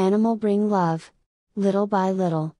Animal bring love, little by little.